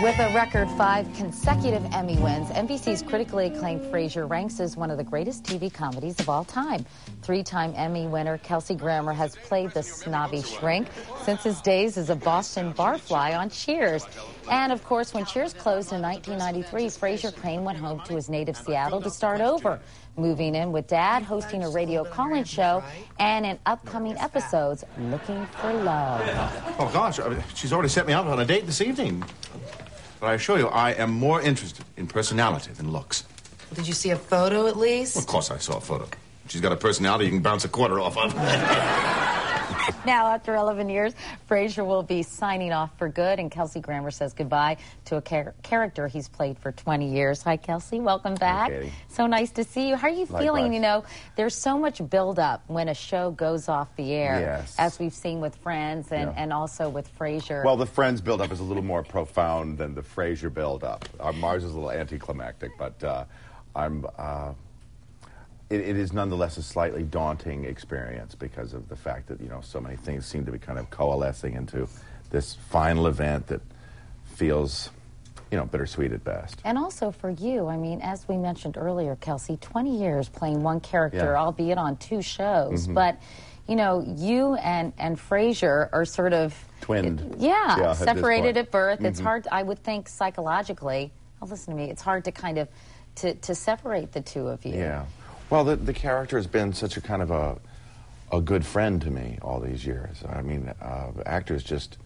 With a record five consecutive Emmy wins, NBC's critically acclaimed Frasier ranks as one of the greatest TV comedies of all time. Three-time Emmy winner Kelsey Grammer has played the snobby shrink since his days as a Boston barfly on Cheers. And of course, when Cheers closed in 1993, Frasier Crane went home to his native Seattle to start over, moving in with Dad, hosting a radio call-in show, and in upcoming episodes, looking for love. Oh, gosh, she's already set me up on a date this evening. But I assure you, I am more interested in personality than looks. Did you see a photo at least? Of course, I saw a photo. She's got a personality you can bounce a quarter off of. Now, after 11 years, Frasier will be signing off for good, and Kelsey Grammer says goodbye to a char- character he's played for 20 years. Hi, Kelsey. Welcome back. Katie. so nice to see you. How are you feeling? You know, there's so much buildup when a show goes off the air, Yes. as we've seen with Friends and, Yeah. and also with Frasier. Well, the Friends build-up is a little more profound than the Frasier buildup. Uh, Mars is a little anticlimactic, but uh, I'm. Uh, it, it is nonetheless a slightly daunting experience because of the fact that you know so many things seem to be kind of coalescing into this final event that feels, you know, bittersweet at best. And also for you, I mean, as we mentioned earlier, Kelsey, 20 years playing one character, Yeah. Mm-hmm. albeit on two shows. But, you know, you and, and Frasier are sort of. Twinned. Yeah, Yeah, at separated. Mm-hmm. at birth. It's hard, I would think, psychologically. Oh, listen to me. It's hard to kind of. To, to separate the two of you. Yeah. Well, the, the character has been such a kind of a, a good friend to me all these years. I mean, uh, actors just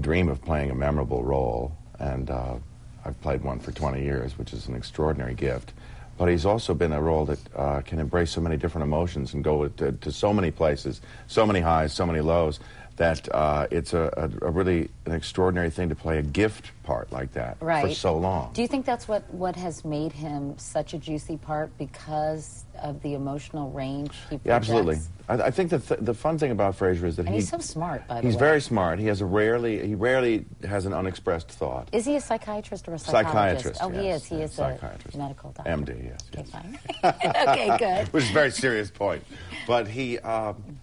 dream of playing a memorable role, and uh, I've played one for 20 years, which is an extraordinary gift. But he's also been a role that uh, can embrace so many different emotions and go to, to so many places, so many highs, so many lows, that uh, it's a, a, a really an extraordinary thing to play a gift part like that Right. for so long. Do you think that's what, what has made him such a juicy part because of the emotional range he projects? Yeah, absolutely. I, I think the th- the fun thing about Frasier is that And he, he's so smart, by the he's way. very smart. He has a rarely he rarely has an unexpressed thought. Is he a psychiatrist or a psychologist? Psychiatrist. Oh, he is. He yes, is psychiatrist. a medical doctor. MD. Yes. Okay, yes. fine. okay, good. Which is a very serious point. But he, um,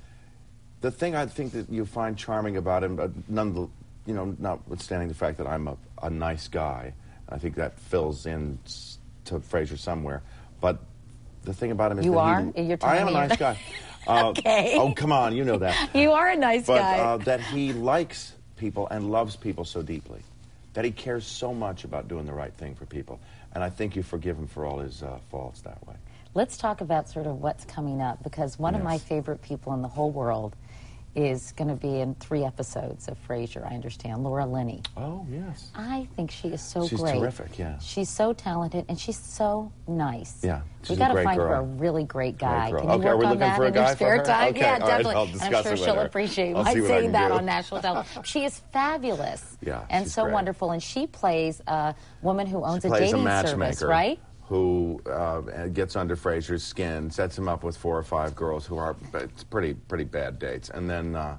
the thing I think that you find charming about him, uh, none the, you know, notwithstanding the fact that I'm a, a nice guy, I think that fills in to Frasier somewhere. But the thing about him is You that are? he, You're I am a nice guy. Uh, Okay. Oh, come on, you know that. You are a nice but guy. uh, that he likes people and loves people so deeply, that he cares so much about doing the right thing for people, and I think you forgive him for all his uh, faults that way. Let's talk about sort of what's coming up because one of my favorite people in the whole world is going to be in three episodes of Frasier. I understand, Laura Linney. Oh yes. I think she is so She's great. She's terrific, yeah. She's so talented and she's so nice. Yeah, we she's a got to great find her a really great guy. girl. Can you Okay, work are we on looking that for a guy for spare her? time? Okay, yeah, all right, definitely. I'll and I'm sure it with she'll her. appreciate my saying that do. on national television. she is fabulous. Yeah, and so great. wonderful. And she plays a woman who owns She a dating a matchmaker service, right? Who uh, gets under Frasier's skin, sets him up with four or five girls who are it's pretty pretty bad dates, and then uh,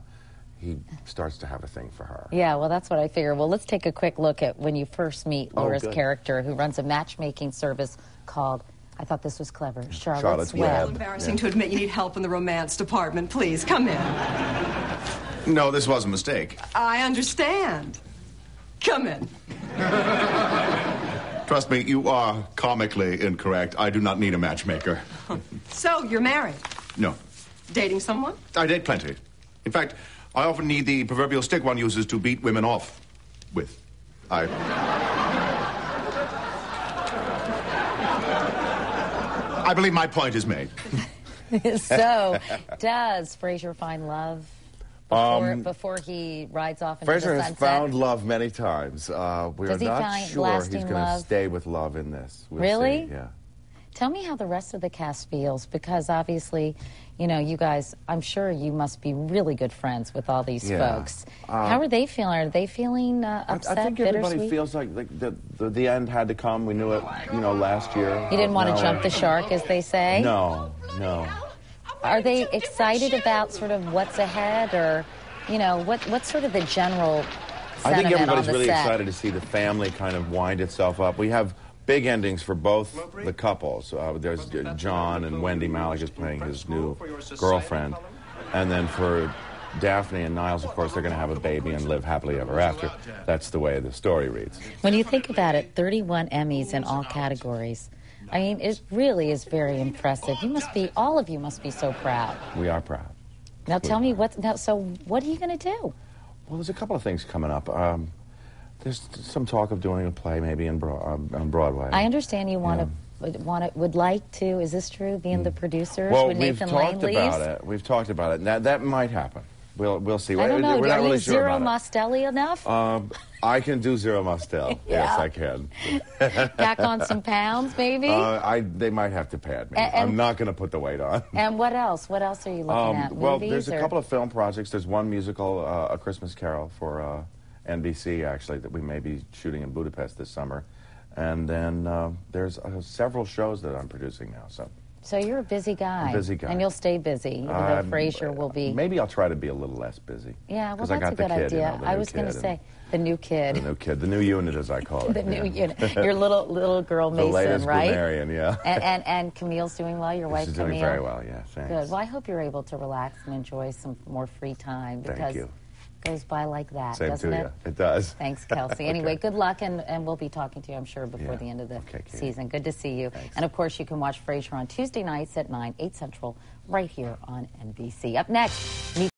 he starts to have a thing for her. Yeah, well, that's what I figure. Well, let's take a quick look at when you first meet Oh, Laura's good. character, who runs a matchmaking service called, I thought this was clever, Charlotte's, Charlotte's Web. Web. Embarrassing to admit you need help in the romance department. Please, come in. no, this was a mistake. I understand. Come in. Trust me, you are comically incorrect. I do not need a matchmaker. So, you're married. No. Dating someone? I date plenty. In fact, I often need the proverbial stick one uses to beat women off with. I. I believe my point is made. so, does Frasier find love before, Um, before he rides off into Frasier the has found love many times. Uh, we Does are not sure he's going to stay with love in this. We'll Really? See. Yeah. Tell me how the rest of the cast feels, because obviously, you know, you guys, I'm sure you must be really good friends with all these Yeah. folks. how are they feeling? Are they feeling uh, upset, I think everybody feels like, like the, the the end had to come. We knew it, you know, last year. you didn't want to No. jump the shark, as they say? No, no. Are they excited about sort of what's ahead, or, you know, what what's sort of the general I think everybody's really set? excited to see the family kind of wind itself up. We have big endings for both the couples. Uh, there's John and Wendy Malick is playing his new girlfriend, and then for Daphne and Niles, of course, they're going to have a baby and live happily ever after. That's the way the story reads. When you think about it, 31 Emmys in all categories. I mean, it really is very impressive. You must be, all of you must be so proud. We are proud. Now tell me what, now, so what are you going to do? Well, there's a couple of things coming up. Um, there's some talk of doing a play maybe in Bro- uh, on Broadway. I understand you want to, would, want to, would like to, is this true, being the producers Mm. Well, when we've Nathan talked Lane about leaves? it. We've talked about it. That that might happen. We'll we'll see. I don't know. We're are not you really sure Zero about Mostelli enough? Um, I can do zero Mostel. Yes, I can. Back on some pounds, maybe? Uh, I they might have to pad me. And- I'm not going to put the weight on. and what else? What else are you looking Um, at? well, Movies there's a couple of film projects. There's one musical, uh, A Christmas Carol, for uh, NBC, actually, that we may be shooting in Budapest this summer. And then uh, there's uh, several shows that I'm producing now. So So you're a busy guy. A busy guy. And you'll stay busy, even though I'm- will be. Maybe I'll try to be a little less busy. Yeah, well, that's I got a the good kid, you idea. know, I was going to say the new kid, The new kid, the new unit, as I call it. the new yeah. unit, your little little girl The Mason, latest right? grammarian, yeah. And, and and Camille's doing well. Your wife She's Camille. doing very well, yeah. Thanks. Good. Well, I hope you're able to relax and enjoy some more free time Thank because goes by like that, Same doesn't to it? you. It does. Thanks, Kelsey. Okay. Anyway, good luck, and, and we'll be talking to you, I'm sure, before Yeah. the end of the Okay, season. Good to see you. Thanks. And of course, you can watch Frasier on Tuesday nights at 9, 8 Central, right here on NBC. Up next, meet